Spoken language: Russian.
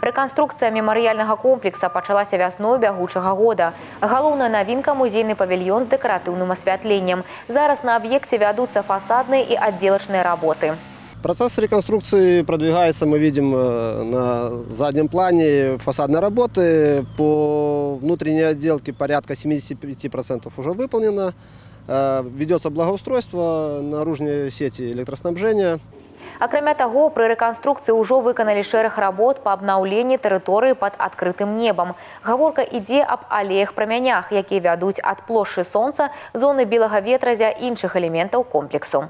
Рэканструкцыя мемарыяльнага комплекса пачалася вясной бягучага года. Галоўная навінка музейны павільён з дэкаратыўным асвятленнем. Зараз на аб'екце вядуцца фасадныя і аддзелачныя работы. Процесс реконструкции продвигается, мы видим э, на заднем плане фасадной работы. По внутренней отделке порядка 75% уже выполнено. Э, Ведется благоустройство наружной сети электроснабжения. Акрамя таго, пры рэканструкцыі ўжо выканалі шэраг работ па абнаўленні тэрыторыі пад адкрытым небам. Гаворка ідзе аб алеях прамянях, якія вядуць ад плошчы сонца, зоны белага ветразя іншых элементаў комплексу.